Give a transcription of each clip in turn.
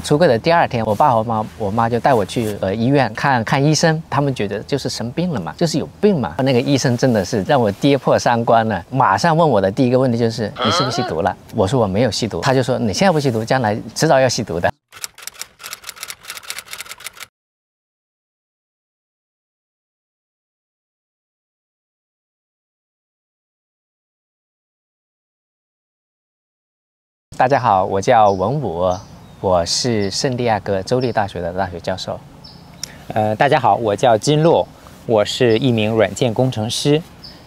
出柜的第二天，我爸和妈我妈就带我去呃医院看看医生，他们觉得就是生病了嘛，就是有病嘛。那个医生真的是让我跌破三观了，马上问我的第一个问题就是你是不是吸毒了？我说我没有吸毒，他就说你现在不吸毒，将来迟早要吸毒的。大家好，我叫文武，我是圣地亚哥州立大学的大学教授。呃，大家好，我叫金洛，我是一名软件工程师。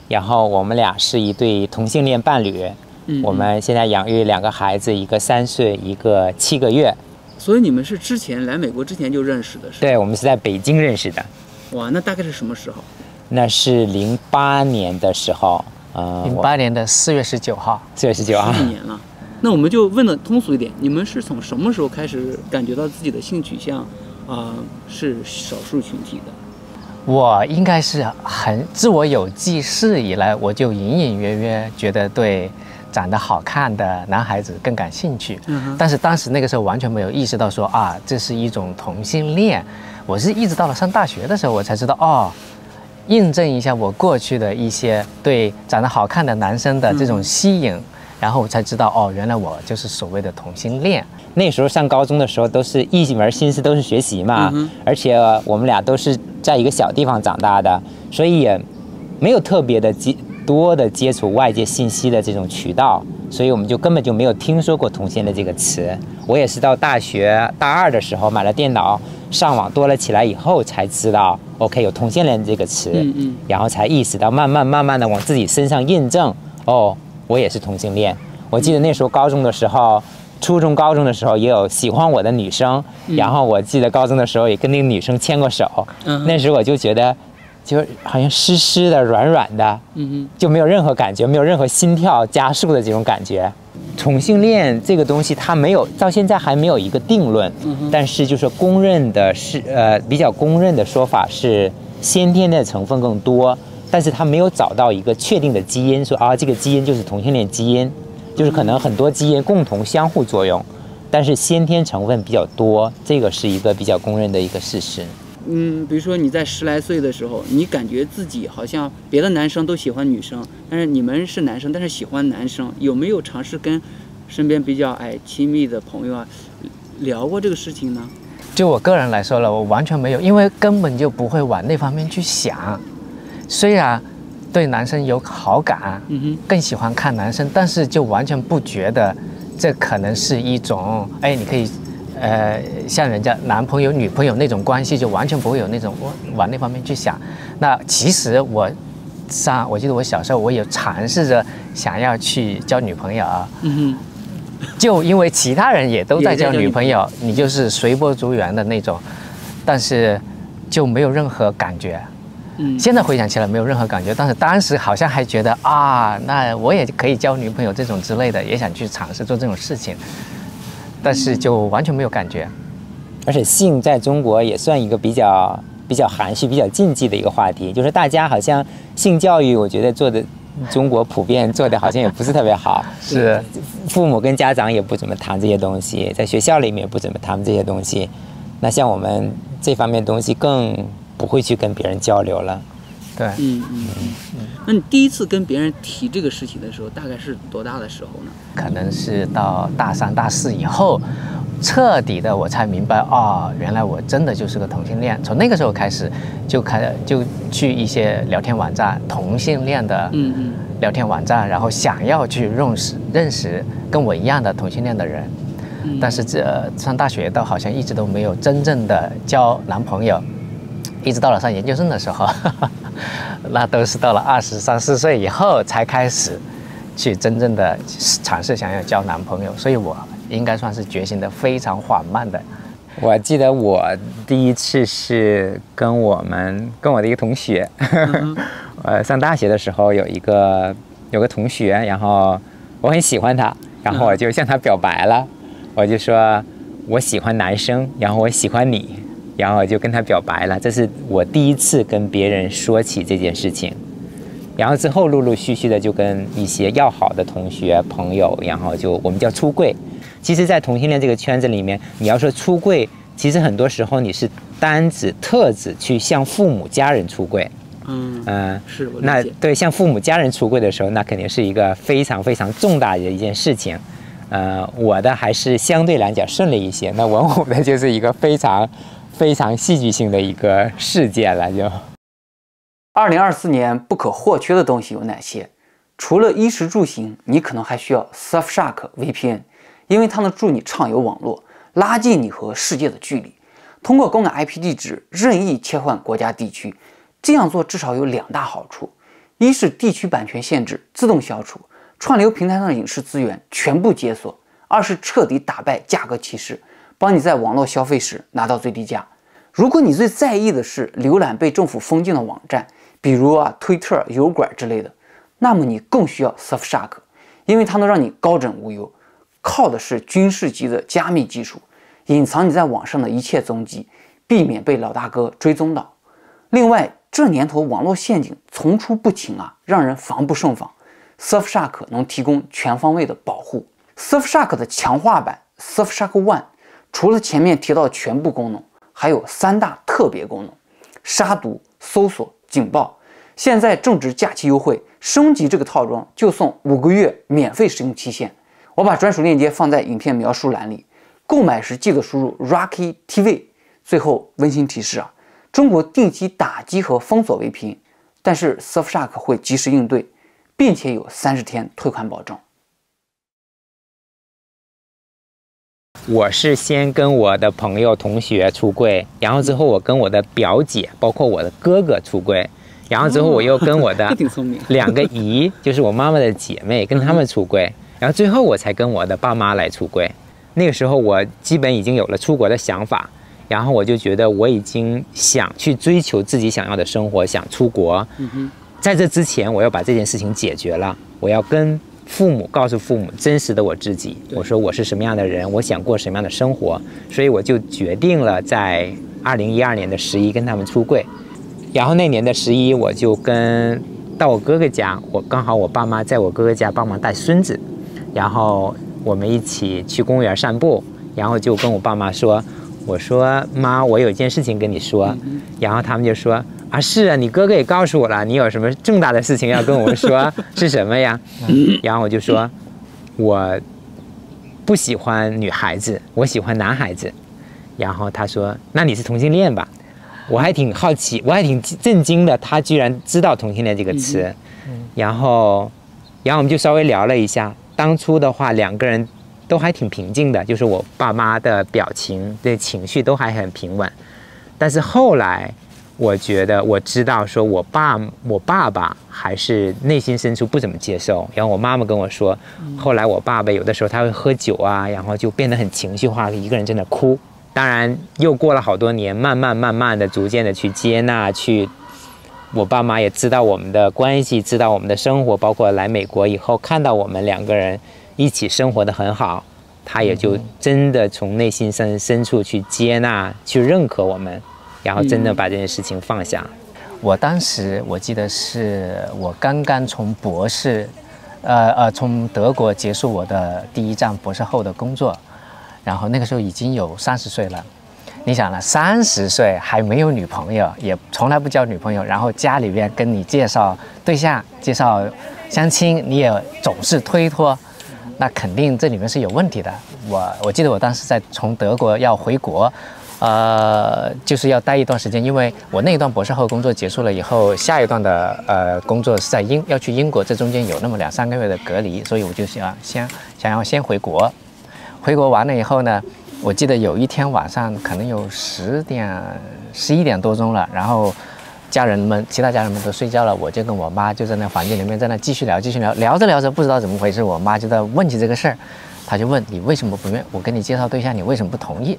然后我们俩是一对同性恋伴侣，嗯我们现在养育两个孩子，一个三岁，一个七个月。所以你们是之前来美国之前就认识的，是吧？对，我们是在北京认识的，哇，那大概是什么时候？那是零八年的时候，呃，零八年的四月十九号，四月十九号十几。年了。那我们就问的通俗一点，你们是从什么时候开始感觉到自己的性取向啊、是少数群体的？我应该是很自我有记事以来，我就隐隐约约觉得对长得好看的男孩子更感兴趣。嗯但是当时那个时候完全没有意识到说啊，这是一种同性恋。我是一直到了上大学的时候，我才知道哦，印证一下我过去的一些对长得好看的男生的这种吸引，然后我才知道哦，原来我就是所谓的同性恋。那时候上高中的时候，都是一门心思都是学习嘛，嗯而且我们俩都是在一个小地方长大的，所以也没有特别的接多的接触外界信息的这种渠道，所以我们就根本就没有听说过同性恋这个词。我也是到大学大二的时候买了电脑，上网多了起来以后才知道，OK 有同性恋这个词，嗯嗯。然后才意识到，慢慢慢慢的往自己身上印证，哦，我也是同性恋。我记得那时候高中的时候，初中、高中的时候也有喜欢我的女生，然后我记得高中的时候也跟那个女生牵过手，嗯那时候我就觉得，就好像湿湿的、软软的，嗯就没有任何感觉，没有任何心跳加速的这种感觉。同性恋这个东西，它没有到现在还没有一个定论，但是就是公认的是呃比较公认的说法是先天的成分更多，但是他没有找到一个确定的基因，说啊这个基因就是同性恋基因，就是可能很多基因共同相互作用，但是先天成分比较多，这个是一个比较公认的一个事实。嗯，比如说你在十来岁的时候，你感觉自己好像别的男生都喜欢女生，但是你们是男生，但是喜欢男生，有没有尝试跟身边比较哎亲密的朋友啊聊过这个事情呢？就我个人来说了，我完全没有，因为根本就不会往那方面去想。虽然对男生有好感，嗯哼，更喜欢看男生，但是就完全不觉得这可能是一种，哎，你可以，呃，像人家男朋友、女朋友那种关系，就完全不会有那种往往那方面去想。那其实我上，我记得我小时候我有尝试着想要去交女朋友啊，嗯就因为其他人也都在交女朋友，你就是随波逐流的那种，但是就没有任何感觉。现在回想起来没有任何感觉，但是当时好像还觉得啊，那我也可以交女朋友这种之类的，也想去尝试做这种事情，但是就完全没有感觉。而且性在中国也算一个比较比较含蓄、比较禁忌的一个话题，就是大家好像性教育，我觉得做的中国普遍做的好像也不是特别好，是，父母跟家长也不怎么谈这些东西，在学校里面也不怎么谈这些东西。那像我们这方面东西更不会去跟别人交流了。对，嗯嗯嗯。那你第一次跟别人提这个事情的时候，大概是多大的时候呢？可能是到大三、大四以后，彻底的我才明白，哦，原来我真的就是个同性恋。从那个时候开始，就开就去一些聊天网站，同性恋的嗯嗯聊天网站，然后想要去认识认识跟我一样的同性恋的人。嗯。但是这上大学到好像一直都没有真正的交男朋友，一直到了上研究生的时候，那都是到了二十三四岁以后才开始去真正的尝试想要交男朋友，所以我应该算是觉醒的非常缓慢的。我记得我第一次是跟我们跟我的一个同学，呃，上大学的时候有一个有个同学，然后我很喜欢他，然后我就向他表白了，我就说我喜欢男生，然后我喜欢你，然后我就跟他表白了，这是我第一次跟别人说起这件事情。然后之后陆陆续续的就跟一些要好的同学朋友，然后就我们叫出柜，其实，在同性恋这个圈子里面，你要说出柜，其实很多时候你是单指特指去向父母家人出柜。嗯，嗯，是。那对向父母家人出柜的时候，那肯定是一个非常非常重大的一件事情。呃，我的还是相对来讲顺利一些。那文武的就是一个非常非常戏剧性的一个事件了，就。二零二四年不可或缺的东西有哪些？除了衣食住行，你可能还需要 Surfshark VPN，因为它能助你畅游网络，拉近你和世界的距离。通过更改 IP 地址，任意切换国家地区，这样做至少有两大好处：一是地区版权限制自动消除，串流平台上的影视资源全部解锁；二是彻底打败价格歧视，帮你在网络消费时拿到最低价。如果你最在意的是浏览被政府封禁的网站，比如啊推特、油管之类的，那么你更需要 Surfshark，因为它能让你高枕无忧，靠的是军事级的加密技术，隐藏你在网上的一切踪迹，避免被老大哥追踪到。另外，这年头网络陷阱层出不穷啊，让人防不胜防。Surfshark 能提供全方位的保护。Surfshark 的强化版 Surfshark One，除了前面提到全部功能，还有三大特别功能：杀毒、搜索、警报。现在正值假期优惠，升级这个套装就送五个月免费使用期限。我把专属链接放在影片描述栏里，购买时记得输入 Rocky TV。最后温馨提示啊，中国定期打击和封锁 VPN，但是 Surfshark 会及时应对，并且有三十天退款保证。我是先跟我的朋友、同学出柜，然后之后我跟我的表姐，包括我的哥哥出柜，然后之后我又跟我的。两个姨，就是我妈妈的姐妹，跟他们出柜，然后最后我才跟我的爸妈来出柜。那个时候我基本已经有了出国的想法，然后我就觉得我已经想去追求自己想要的生活，想出国。在这之前，我要把这件事情解决了，我要跟父母告诉父母真实的我自己，我说我是什么样的人，我想过什么样的生活，所以我就决定了在二零一二年的十一跟他们出柜，然后那年的十一我就跟到我哥哥家，我刚好我爸妈在我哥哥家帮忙带孙子，然后我们一起去公园散步，然后就跟我爸妈说，我说妈，我有一件事情跟你说，然后他们就说啊是啊，你哥哥也告诉我了，你有什么重大的事情要跟我们说，是什么呀？然后我就说，我不喜欢女孩子，我喜欢男孩子。然后他说，那你是同性恋吧？我还挺好奇，我还挺震惊的，他居然知道同性恋这个词。然后，然后我们就稍微聊了一下。当初的话，两个人都还挺平静的，就是我爸妈的表情、对情绪都还很平稳。但是后来，我觉得我知道，说我爸我爸爸还是内心深处不怎么接受。然后我妈妈跟我说，后来我爸爸有的时候他会喝酒啊，然后就变得很情绪化，一个人在那哭。当然，又过了好多年，慢慢慢慢的、逐渐的去接纳，去我爸妈也知道我们的关系，知道我们的生活，包括来美国以后看到我们两个人一起生活的很好，他也就真的从内心深深处去接纳、去认可我们，然后真的把这件事情放下。我当时我记得是我刚刚从博士，呃呃，从德国结束我的第一站博士后的工作，然后那个时候已经有三十岁了。你想了，三十岁还没有女朋友，也从来不交女朋友，然后家里边跟你介绍对象、介绍相亲，你也总是推脱，那肯定这里面是有问题的。我我记得我当时在从德国要回国，呃，就是要待一段时间，因为我那一段博士后工作结束了以后，下一段的呃工作是在英要去英国，这中间有那么两三个月的隔离，所以我就想先想要先回国。回国完了以后呢，我记得有一天晚上可能有十点、十一点多钟了，然后家人们其他家人们都睡觉了，我就跟我妈就在那房间里面在那继续聊，继续聊，聊着聊着不知道怎么回事，我妈就在问起这个事儿，她就问你为什么不愿我给你介绍对象，你为什么不同意？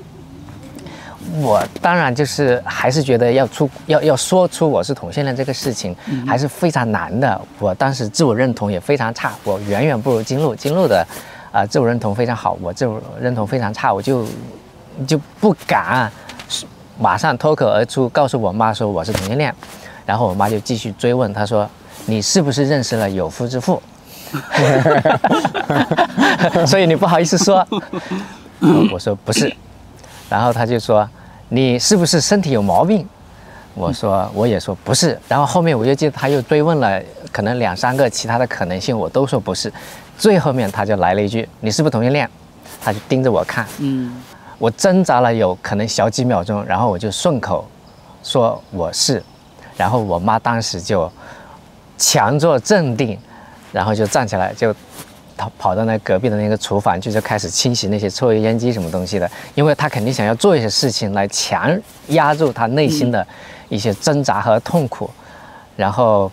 我当然就是还是觉得要出要要说出我是同性恋这个事情还是非常难的。我当时自我认同也非常差，我远远不如金鹿，金鹿的啊、自我认同非常好，我自我认同非常差，我就就不敢马上脱口而出告诉我妈说我是同性恋，然后我妈就继续追问，她说你是不是认识了有夫之妇？所以你不好意思说。我我说不是，然后她就说你是不是身体有毛病？我说我也说不是，然后后面我就记得他又追问了可能两三个其他的可能性，我都说不是，最后面他就来了一句你是不是同性恋？他就盯着我看，嗯。我挣扎了有可能小几秒钟，然后我就顺口说我是，然后我妈当时就强作镇定，然后就站起来就跑跑到那隔壁的那个厨房去，就开始清洗那些抽油烟机什么东西的，因为他肯定想要做一些事情来强压住他内心的一些挣扎和痛苦，然后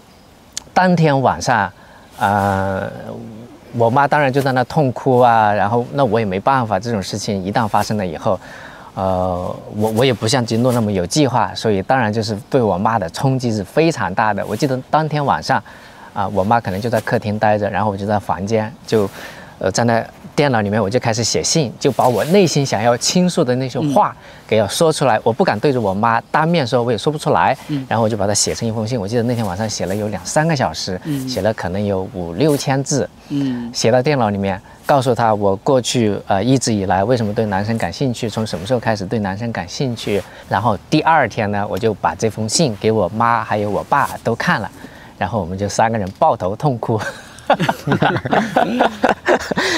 当天晚上，呃。我妈当然就在那痛哭啊，然后那我也没办法，这种事情一旦发生了以后，呃，我我也不像金诺那么有计划，所以当然就是对我妈的冲击是非常大的。我记得当天晚上，啊、我妈可能就在客厅待着，然后我就在房间就，呃，站在那电脑里面我就开始写信，就把我内心想要倾诉的那些话给要说出来，我不敢对着我妈当面说，我也说不出来，然后我就把它写成一封信。我记得那天晚上写了有两三个小时，写了可能有五六千字，嗯。写到电脑里面，告诉他我过去呃一直以来为什么对男生感兴趣，从什么时候开始对男生感兴趣。然后第二天呢，我就把这封信给我妈还有我爸都看了，然后我们就三个人抱头痛哭。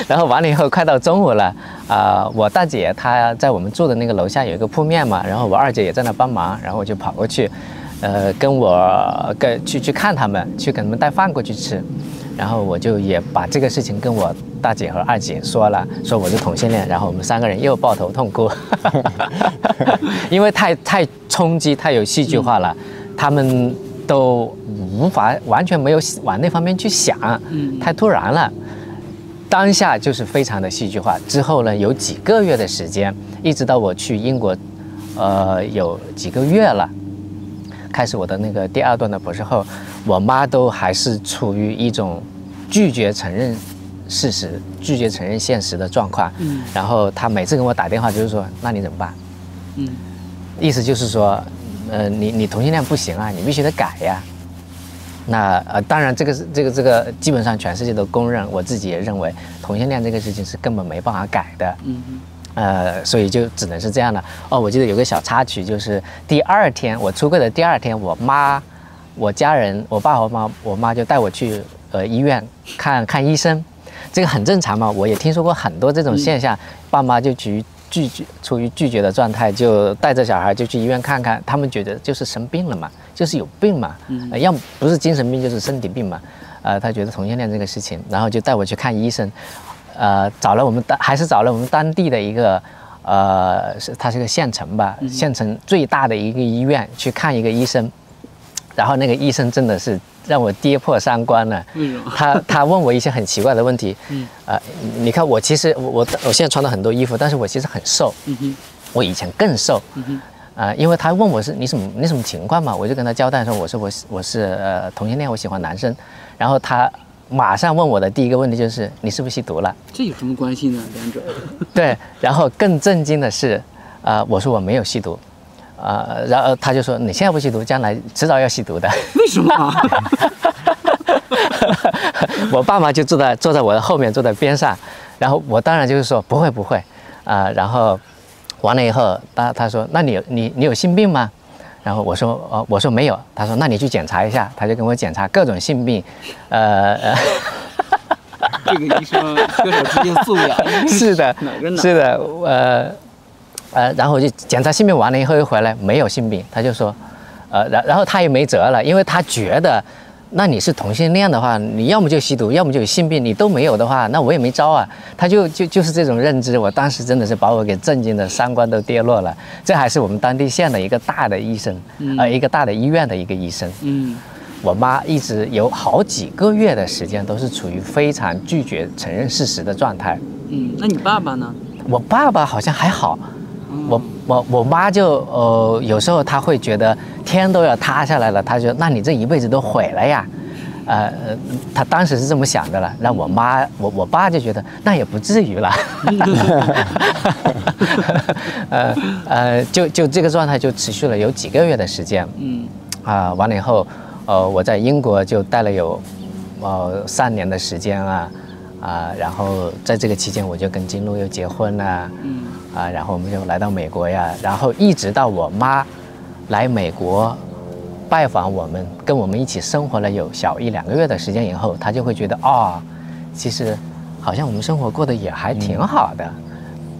然后完了以后，快到中午了，啊、我大姐她在我们住的那个楼下有一个铺面嘛，然后我二姐也在那帮忙，然后我就跑过去，呃，跟我跟去去看他们，去给他们带饭过去吃，然后我就也把这个事情跟我大姐和二姐说了，说我是同性恋，然后我们三个人又抱头痛哭，因为太太冲击、太有戏剧化了，他们都无法完全没有往那方面去想，嗯太突然了。当下就是非常的戏剧化。之后呢，有几个月的时间，一直到我去英国，呃，有几个月了，开始我的那个第二段的博士后，我妈都还是处于一种拒绝承认事实、拒绝承认现实的状况。嗯然后她每次跟我打电话就是说：“那你怎么办？”嗯意思就是说，呃，你你同性恋不行啊，你必须得改呀。那呃，当然这个是这个这个基本上全世界都公认，我自己也认为同性恋这个事情是根本没办法改的。嗯呃，所以就只能是这样的。哦，我记得有个小插曲，就是第二天我出柜的第二天，我妈、我家人、我爸和我妈，我妈就带我去呃医院看看医生，这个很正常嘛。我也听说过很多这种现象，爸妈就处于拒绝处于拒绝的状态，就带着小孩就去医院看看，他们觉得就是生病了嘛，就是有病嘛，呃要么不是精神病就是身体病嘛，呃，他觉得同性恋这个事情，然后就带我去看医生，呃，找了我们当还是找了我们当地的一个。呃，是它是个县城吧，县城最大的一个医院去看一个医生，然后那个医生真的是让我跌破三观了。他他问我一些很奇怪的问题，嗯。呃，你看我其实我我我现在穿了很多衣服，但是我其实很瘦，嗯哼。我以前更瘦，嗯哼。啊、因为他问我是你什么你什么情况嘛，我就跟他交代说我是我是我是呃同性恋，我喜欢男生，然后他马上问我的第一个问题就是你是不是吸毒了？这有什么关系呢？两者？对，然后更震惊的是，呃，我说我没有吸毒，呃，然后他就说你现在不吸毒，将来迟早要吸毒的。为什么啊？我爸妈就坐在坐在我的后面，坐在边上，然后我当然就是说不会不会，啊、然后完了以后，他他说那你有你你有性病吗？然后我说哦我说没有，他说那你去检查一下，他就跟我检查各种性病，呃呃。这个医生缺少职业素养。是的？是的，呃，呃，然后我就检查性病完了以后又回来没有性病，他就说，呃，然然后他也没辙了，因为他觉得，那你是同性恋的话，你要么就吸毒，要么就有性病，你都没有的话，那我也没招啊。他就就就是这种认知，我当时真的是把我给震惊的三观都跌落了。这还是我们当地县的一个大的医生，呃，一个大的医院的一个医生。嗯我妈一直有好几个月的时间都是处于非常拒绝承认事实的状态。嗯，那你爸爸呢？我爸爸好像还好，我我我妈就呃有时候她会觉得天都要塌下来了，她说那你这一辈子都毁了呀，呃呃，她当时是这么想的了。那我妈我我爸就觉得那也不至于了，呃呃就就这个状态就持续了有几个月的时间。嗯啊、完了以后，呃，我在英国就待了有呃三年的时间啊，啊，然后在这个期间我就跟金璐又结婚了，嗯。啊，然后我们就来到美国呀，然后一直到我妈来美国拜访我们，跟我们一起生活了有小一两个月的时间以后，她就会觉得啊、其实好像我们生活过得也还挺好的，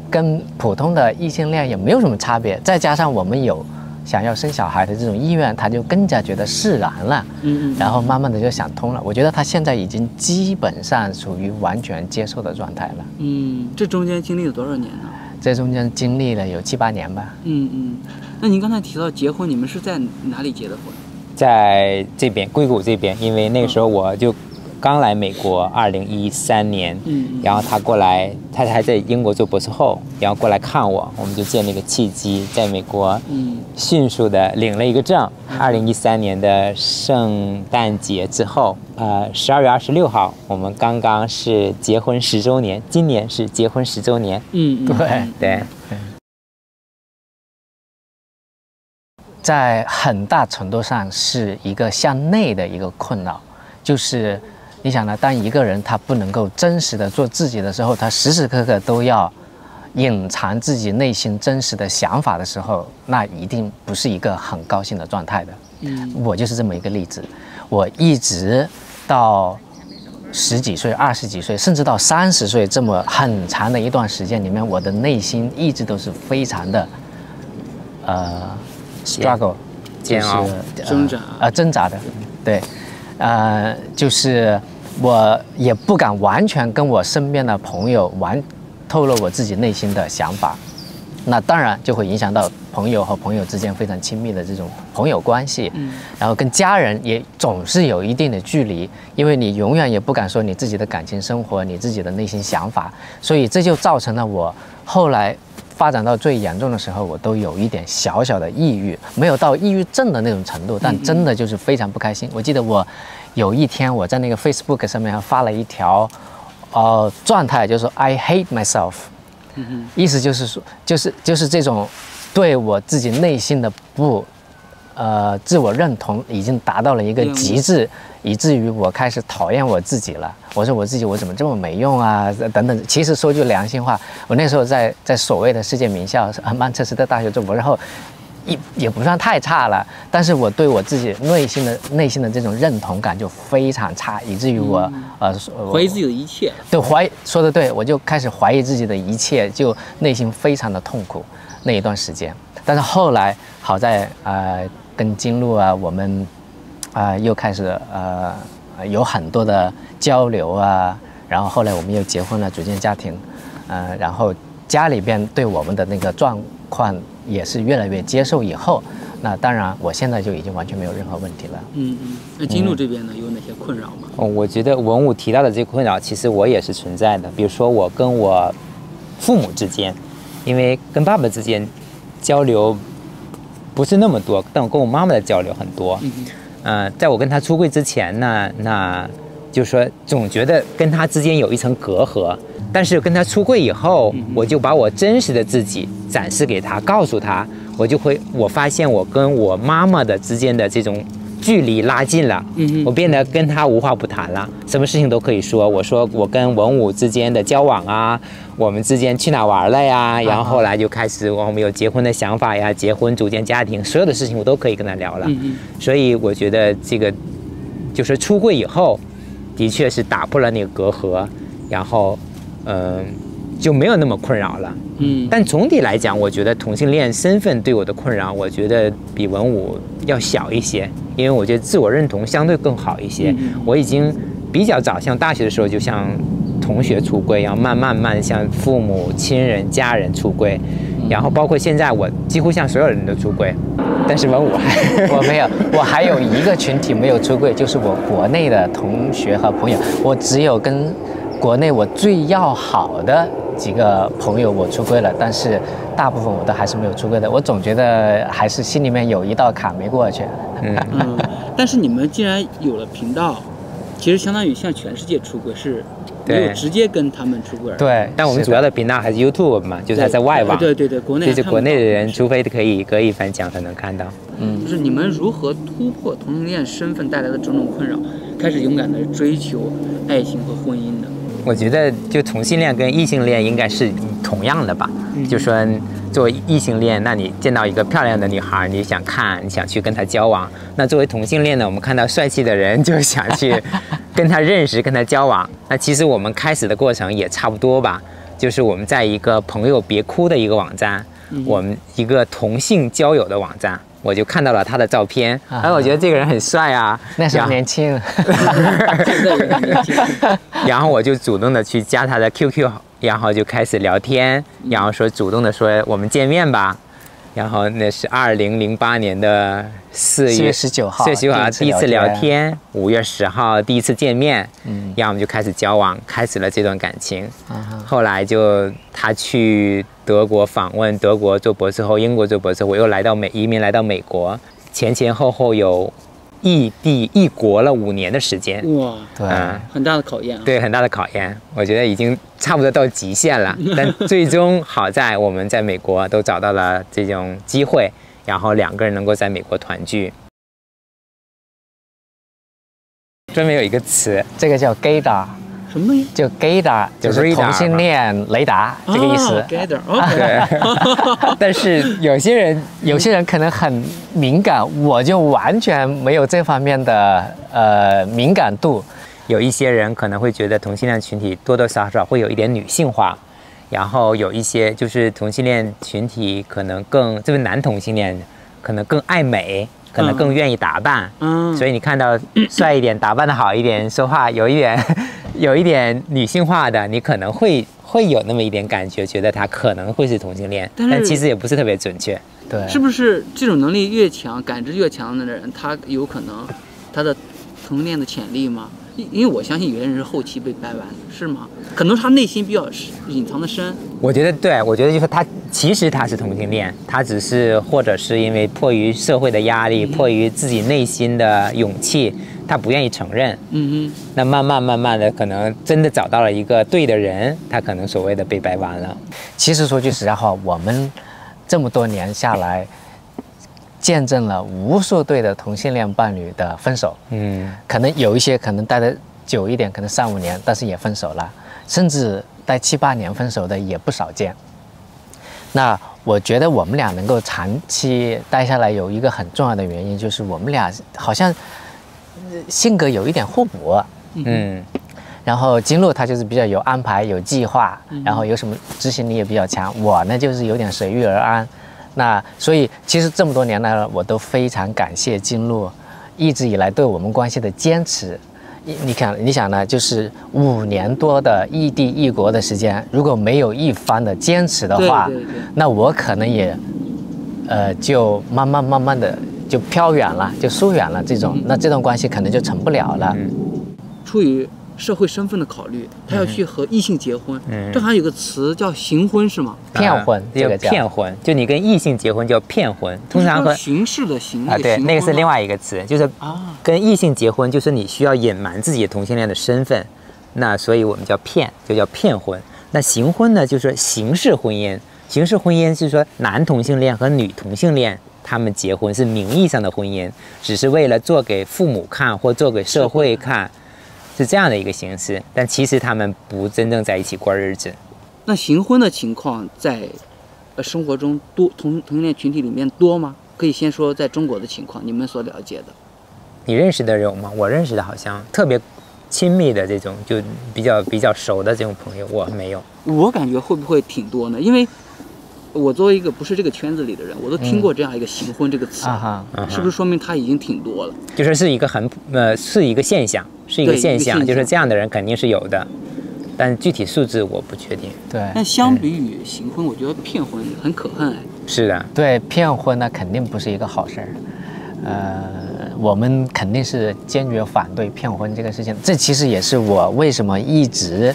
跟普通的异性恋也没有什么差别，再加上我们有想要生小孩的这种意愿，他就更加觉得释然了。嗯嗯，然后慢慢的就想通了。我觉得他现在已经基本上属于完全接受的状态了。嗯，这中间经历了多少年呢？这中间经历了有七八年吧。嗯嗯，那您刚才提到结婚，你们是在哪里结的婚？在这边硅谷这边，因为那个时候我就刚来美国，二零一三年，嗯嗯。然后他过来，他还在英国做博士后，然后过来看我，我们就建立个契机，在美国嗯。迅速的领了一个证。二零一三年的圣诞节之后，呃，十二月二十六号，我们刚刚是结婚十周年，今年是结婚十周年，嗯，嗯。对。嗯对，在很大程度上是一个向内的一个困扰，就是你想呢，当一个人他不能够真实的做自己的时候，他时时刻刻都要隐藏自己内心真实的想法的时候，那一定不是一个很高兴的状态的。嗯我就是这么一个例子，我一直到十几岁、二十几岁，甚至到三十岁这么很长的一段时间里面，我的内心一直都是非常的呃 struggle，煎熬就是呃挣扎呃挣扎的，对，呃，就是我也不敢完全跟我身边的朋友完透露我自己内心的想法，那当然就会影响到朋友和朋友之间非常亲密的这种朋友关系，嗯然后跟家人也总是有一定的距离，因为你永远也不敢说你自己的感情生活、你自己的内心想法，所以这就造成了我后来发展到最严重的时候，我都有一点小小的抑郁，没有到抑郁症的那种程度，但真的就是非常不开心。我记得我有一天我在那个 Facebook 上面发了一条，呃，状态，就是说 I hate myself。嗯意思就是说，就是就是这种对我自己内心的不，呃，自我认同已经达到了一个极致，以至于我开始讨厌我自己了。我说我自己我怎么这么没用啊？等等。其实说句良心话，我那时候在在所谓的世界名校呃曼彻斯特大学做博士后。也也不算太差了，但是我对我自己内心的内心的这种认同感就非常差，以至于我、呃我怀疑自己的一切。对，怀疑说的对，我就开始怀疑自己的一切，就内心非常的痛苦那一段时间。但是后来好在呃跟金鹿啊，我们啊、呃又开始呃有很多的交流啊，然后后来我们又结婚了，组建家庭，呃，然后家里边对我们的那个状况也是越来越接受以后，那当然我现在就已经完全没有任何问题了。嗯嗯，那金鹿这边呢，有哪些困扰吗？哦，我觉得文武提到的这个困扰，其实我也是存在的。比如说我跟我父母之间，因为跟爸爸之间交流不是那么多，但我跟我妈妈的交流很多。嗯嗯嗯、在我跟他出柜之前呢，那就是说总觉得跟他之间有一层隔阂，但是跟他出柜以后，我就把我真实的自己展示给他，告诉他，我就会我发现我跟我妈妈的之间的这种距离拉近了，嗯我变得跟他无话不谈了，什么事情都可以说。我说我跟文武之间的交往啊，我们之间去哪玩了呀，然后后来就开始我们有结婚的想法呀，结婚组建家庭，所有的事情我都可以跟他聊了。嗯嗯所以我觉得这个就是出柜以后，的确是打破了那个隔阂，然后嗯、就没有那么困扰了。嗯，但总体来讲，我觉得同性恋身份对我的困扰，我觉得比文武要小一些，因为我觉得自我认同相对更好一些。我已经比较早，像大学的时候就像同学出柜，然后慢慢慢向父母亲人、家人出柜，然后包括现在我几乎向所有人都出柜，但是文武还我没有，我还有一个群体没有出柜，就是我国内的同学和朋友，我只有跟国内我最要好的几个朋友我出柜了，但是大部分我都还是没有出柜的。我总觉得还是心里面有一道坎没过去。嗯。嗯，但是你们既然有了频道，其实相当于向全世界出柜，是没有对直接跟他们出轨而已。对，但我们主要的频道还是 YouTube 嘛，就是还在外网，对对对，国内就是国内的人，除非可以隔一番墙才能看到。嗯就是你们如何突破同性恋身份带来的种种困扰？开始勇敢的追求爱情和婚姻的？我觉得就同性恋跟异性恋应该是同样的吧。就说作为异性恋，那你见到一个漂亮的女孩，你想看，你想去跟她交往；那作为同性恋呢，我们看到帅气的人就想去 跟他认识、跟他交往。那其实我们开始的过程也差不多吧，就是我们在一个朋友别哭的一个网站，我们一个同性交友的网站。我就看到了他的照片，哎，我觉得这个人很帅啊，那时候年轻。然后我就主动的去加他的 QQ，然后就开始聊天，然后说主动的说我们见面吧。然后那是二零零八年的四4月十九号四月十九号第一次聊天。天，五月十号第一次见面，嗯，然后我们就开始交往，开始了这段感情。后来就他去德国访问，德国做博士后，英国做博士后，我又来到美移民来到美国，前前后后有异地异国了五年的时间，哇，对，嗯很大的考验啊。对，很大的考验，我觉得已经差不多到极限了。但最终好在我们在美国都找到了这种机会，然后两个人能够在美国团聚。专门有一个词，这个叫 gaydar，什么东西？就 gaydar 就就是同性恋雷达这个意思。对，但是有些人有些人可能很敏感，我就完全没有这方面的呃敏感度。有一些人可能会觉得同性恋群体多多少少会有一点女性化，然后有一些就是同性恋群体可能更，这个男同性恋可能更爱美，可能更愿意打扮，嗯，所以你看到帅一点、打扮的好一点、说话有一点 有一点女性化的，你可能会会有那么一点感觉，觉得他可能会是同性恋，但但其实也不是特别准确。对，是不是这种能力越强，感知越强的人，他有可能他的同性恋的潜力吗？因因为我相信有些人是后期被掰弯的，是吗？可能他内心比较隐藏的深，我觉得对，我觉得就是他其实他是同性恋，他只是或者是因为迫于社会的压力，迫于自己内心的勇气，他不愿意承认。嗯那慢慢慢慢的，可能真的找到了一个对的人，他可能所谓的被掰弯了。其实说句实在话，我们这么多年下来，见证了无数对的同性恋伴侣的分手。嗯，可能有一些可能待的久一点，可能三五年，但是也分手了，甚至待七八年分手的也不少见。那我觉得我们俩能够长期待下来，有一个很重要的原因，就是我们俩好像呃性格有一点互补。嗯，然后金鹿他就是比较有安排、有计划，然后有什么执行力也比较强。我呢就是有点随遇而安。那所以其实这么多年来，我都非常感谢金鹿一直以来对我们关系的坚持。你你看，你想呢，就是五年多的异地异国的时间，如果没有一方的坚持的话，对对对那我可能也，呃，就慢慢慢慢的就飘远了，就疏远了。这种，那这段关系可能就成不了了。嗯，出于社会身份的考虑，他要去和异性结婚，嗯。这还有个词叫行婚是吗？骗婚这个叫。骗婚，就你跟异性结婚叫骗婚，通常和形式的形啊对，那个是另外外一个词，就是啊，跟异性结婚，就是你需要隐瞒自己的同性恋的身份，那所以我们叫骗，就叫骗婚。那行婚呢，就是形式婚姻，形式婚姻是说男同性恋和女同性恋他们结婚是名义上的婚姻，只是为了做给父母看或做给社会看，是这样的一个形式，但其实他们不真正在一起过日子。那行婚的情况在呃生活中多同同性恋群体里面多吗？可以先说在中国的情况，你们所了解的。你认识的人有吗？我认识的好像特别亲密的这种，就比较比较熟的这种朋友，我没有。我感觉会不会挺多呢？因为我作为一个不是这个圈子里的人，我都听过这样一个“行婚”这个词，啊哈，是不是说明他已经挺多了？就是是一个很呃是一个现象，是一个对一个现象，现象就是这样的人肯定是有的，但具体数字我不确定。对但相比于行婚，我觉得骗婚很可恨哎。是的，对，骗婚那肯定不是一个好事儿。呃，我们肯定是坚决反对骗婚这个事情。这其实也是我为什么一直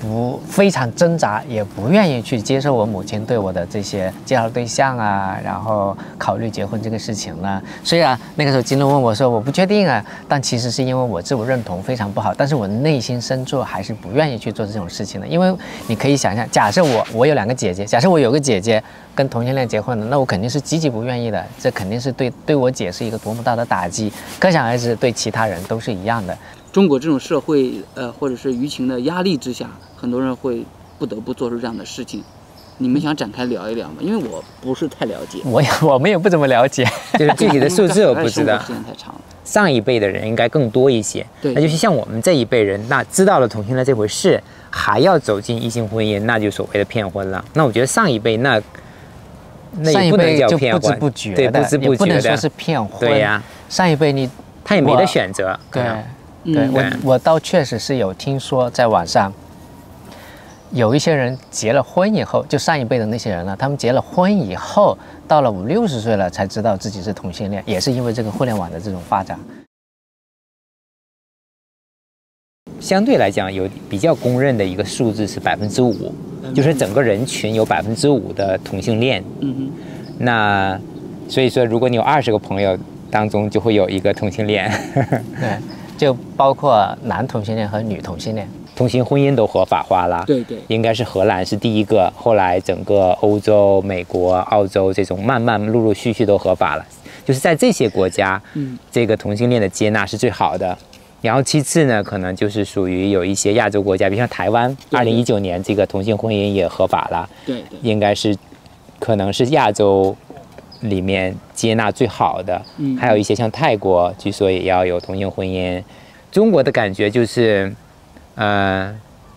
不非常挣扎，也不愿意去接受我母亲对我的这些介绍对象啊，然后考虑结婚这个事情呢。虽然那个时候金龙问我说我不确定啊，但其实是因为我自我认同非常不好，但是我内心深处还是不愿意去做这种事情的。因为你可以想象，假设我我有两个姐姐，假设我有个姐姐跟同性恋结婚了，那我肯定是极其不愿意的，这肯定是对对我姐是一个多么大的打击，可想而知对其他人都是一样的。中国这种社会，呃，或者是舆情的压力之下，很多人会不得不做出这样的事情。你们想展开聊一聊吗？因为我不是太了解，我也我们也不怎么了解，就是具体的数字我不知道。时间太长了。上一辈的人应该更多一些，对那就是像我们这一辈人，那知道了同性恋这回事，还要走进异性婚姻，那就所谓的骗婚了。那我觉得上一辈那那一也不能辈就不知叫骗婚，不觉对，的，不知不觉的，也不能说是骗婚。对呀、上一辈你他也没得选择，可对能对嗯我我倒确实是有听说在网上。有一些人结了婚以后，就上一辈的那些人呢，他们结了婚以后，到了五六十岁了才知道自己是同性恋，也是因为这个互联网的这种发展。相对来讲有比较公认的一个数字是百分之五，就是整个人群有百分之五的同性恋。嗯那所以说，如果你有二十个朋友当中，就会有一个同性恋，对，就包括男同性恋和女同性恋。同性婚姻都合法化了，。对对，应该是荷兰是第一个，后来整个欧洲、美国、澳洲这种慢慢陆陆续续都合法了。就是在这些国家，嗯这个同性恋的接纳是最好的。然后其次呢，可能就是属于有一些亚洲国家，比如像台湾，对二零一九年这个同性婚姻也合法了，对对，应该是可能是亚洲里面接纳最好的。嗯还有一些像泰国，据说也要有同性婚姻。中国的感觉就是，呃，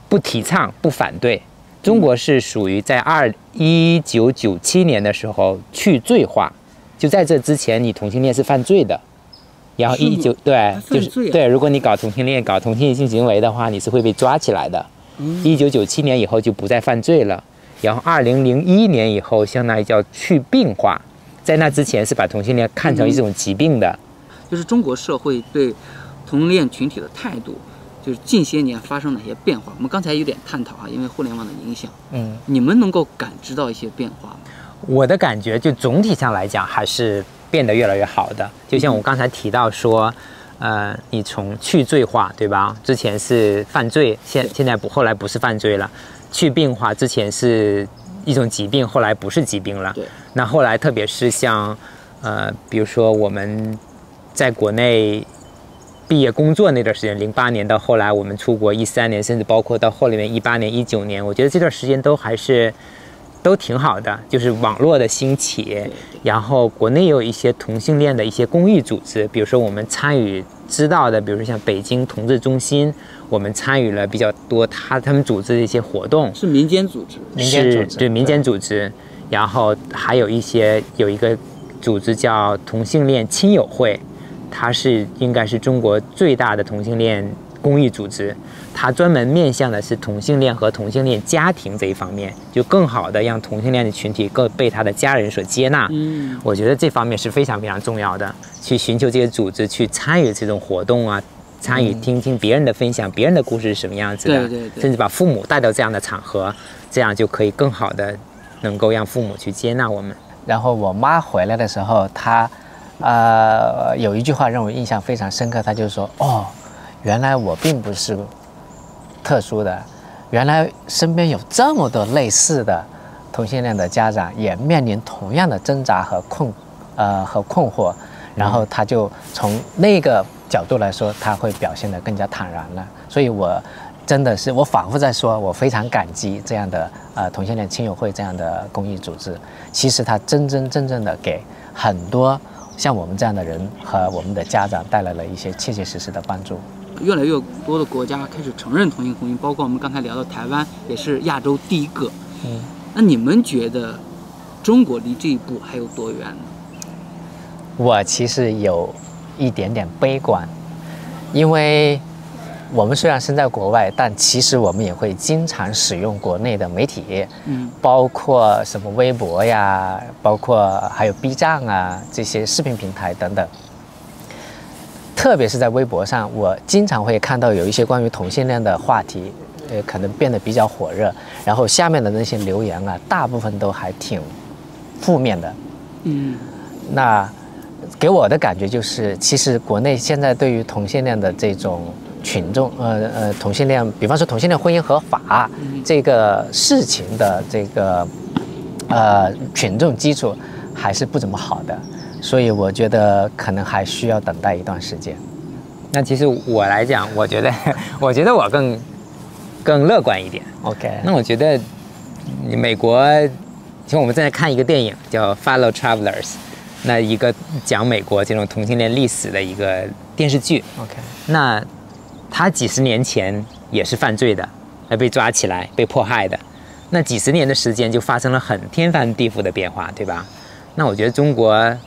不提倡、不反对。中国是属于在二一九九七年的时候去罪化，就在这之前，你同性恋是犯罪的。然后一九对就是对，如果你搞同性恋、搞同性性行为的话，你是会被抓起来的。嗯一九九七年以后就不再犯罪了。然后二零零一年以后，相当于叫去病化，在那之前是把同性恋看成一种疾病的。就是中国社会对同性恋群体的态度，就是近些年发生哪些变化？我们刚才有点探讨啊，因为互联网的影响，嗯，你们能够感知到一些变化吗？我的感觉就总体上来讲还是变得越来越好的。就像我刚才提到说，呃，你从去罪化，对吧？之前是犯罪，现现在不，后来不是犯罪了。去病化之前是一种疾病，后来不是疾病了。对，那后来特别是像，呃，比如说我们在国内毕业工作那段时间，零八年到后来我们出国一三年，甚至包括到后面一八年、一九年，我觉得这段时间都还是都挺好的，就是网络的兴起，然后国内也有一些同性恋的一些公益组织，比如说我们参与知道的，比如说像北京同志中心，我们参与了比较多他他们组织的一些活动，是民间组织，民间组织是对。民间组织，然后还有一些有一个组织叫同性恋亲友会，它是应该是中国最大的同性恋公益组织，它专门面向的是同性恋和同性恋家庭这一方面，就更好的让同性恋的群体更被他的家人所接纳。嗯，我觉得这方面是非常非常重要的，去寻求这些组织去参与这种活动啊，参与听听别人的分享，别人的故事是什么样子的，对对对甚至把父母带到这样的场合，这样就可以更好的能够让父母去接纳我们。然后我妈回来的时候，她呃有一句话让我印象非常深刻，她就说：“哦，原来我并不是特殊的，原来身边有这么多类似的同性恋的家长也面临同样的挣扎和困呃和困惑。”然后她就从那个角度来说，他会表现得更加坦然了。所以我。真的是，我反复在说，我非常感激这样的呃同性恋亲友会这样的公益组织。其实它真真正正的给很多像我们这样的人和我们的家长带来了一些切切实实的帮助。越来越多的国家开始承认同性婚姻，包括我们刚才聊到台湾，也是亚洲第一个。嗯，那你们觉得中国离这一步还有多远呢？我其实有一点点悲观，因为我们虽然身在国外，但其实我们也会经常使用国内的媒体，嗯包括什么微博呀，包括还有 B 站啊这些视频平台等等。特别是在微博上，我经常会看到有一些关于同性恋的话题，呃可能变得比较火热，然后下面的那些留言啊，大部分都还挺负面的。嗯那给我的感觉就是，其实国内现在对于同性恋的这种群众，呃呃，同性恋，比方说同性恋婚姻合法这个事情的这个呃群众基础还是不怎么好的，所以我觉得可能还需要等待一段时间。那其实我来讲，我觉得，我觉得我更更乐观一点。OK，那我觉得，美国，其实我们正在看一个电影叫《Follow Travelers》，那一个讲美国这种同性恋历史的一个电视剧。OK，那他几十年前也是犯罪的，还被抓起来被迫害的。那几十年的时间就发生了很天翻地覆的变化，对吧？那我觉得中国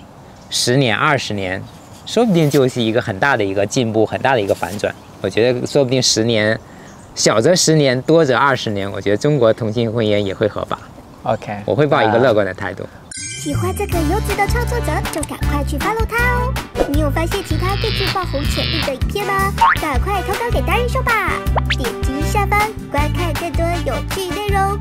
十年、二十年，说不定就是一个很大的一个进步，很大的一个反转。我觉得说不定十年，小则十年，多则二十年，我觉得中国同性婚姻也会合法。OK，我会抱一个乐观的态度。喜欢这个优质的创作者，就赶快去 follow 他哦！你有发现其他更具爆红潜力的影片吗？赶快投稿给达人秀吧！点击下方观看更多有趣内容。